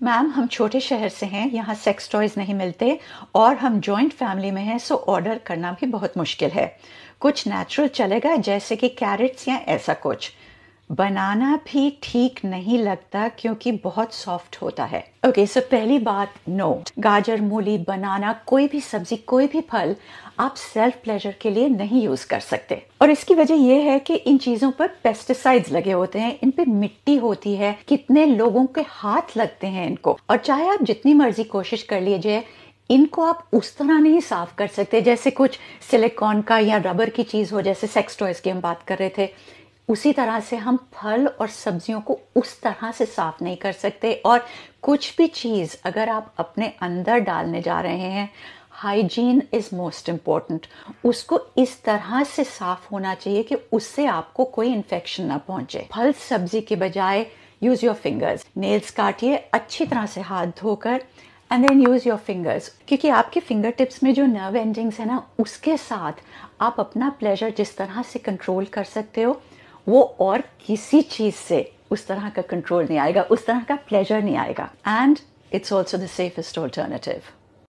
Ma'am हम छोटे शहर से हैं, यहाँ सेक्स टॉयज़ नहीं मिलते और हम जॉइंट फैमिली में हैं सो ऑर्डर करना भी बहुत मुश्किल है। कुछ नेचुरल चलेगा, जैसे कि कैरेट्स या ऐसा कुछ। बनाना भी ठीक नहीं लगता क्योंकि बहुत सॉफ्ट होता है। ओके okay, सो so पहली बात नो गाजर मूली बनाना कोई भी सब्ज़ी कोई भी फल आप सेल्फ प्लेजर के लिए नहीं यूज़ कर सकते। और इसकी वजह यह है कि इन चीज़ों पर पेस्टिसाइड्स लगे होते हैं इन पे मिट्टी होती है कितने लोगों के हाथ लगते हैं इनको। और चाहे आप जितनी मर्ज़ी कोशिश कर लीजिए इनको आप उस तरह नहीं साफ़ कर सकते जैसे कुछ सिलिकॉन का या रबर की चीज़ हो जैसे सेक्स टॉयज की हम बात कर रहे थे। उसी तरह से हम फल और सब्जियों को उस तरह से साफ़ नहीं कर सकते। और कुछ भी चीज़ अगर आप अपने अंदर डालने जा रहे हैं हाइजीन इज़ मोस्ट इंपॉर्टेंट उसको इस तरह से साफ़ होना चाहिए कि उससे आपको कोई इन्फेक्शन ना पहुँचे। फल, सब्ज़ी के बजाय यूज़ योर फिंगर्स नेल्स काटिए, अच्छी तरह से हाथ धोकर and then use your fingers क्योंकि आपके फिंगर टिप्स में जो नर्व एंडिंग्स है ना, उसके साथ आप अपना प्लेजर जिस तरह से कंट्रोल कर सकते हो वो और किसी चीज़ से उस तरह का कंट्रोल नहीं आएगा, उस तरह का प्लेजर नहीं आएगा. And it's also the safest alternative